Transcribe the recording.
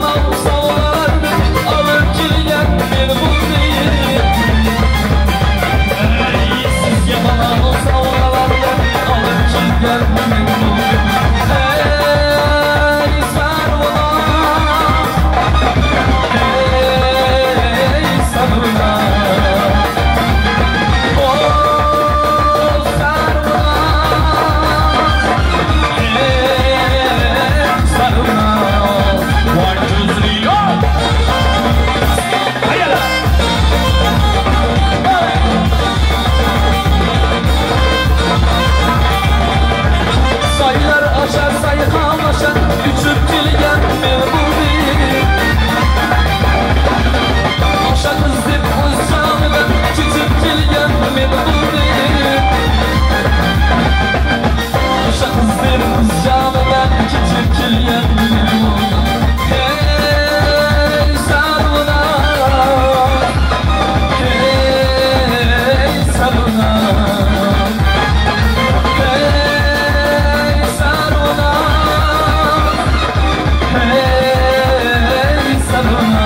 vamos a başa sayha başa Küçük çilgen bir bubi Aşa kızıp uzcanı ben Küçük çilgen bir Barcelona.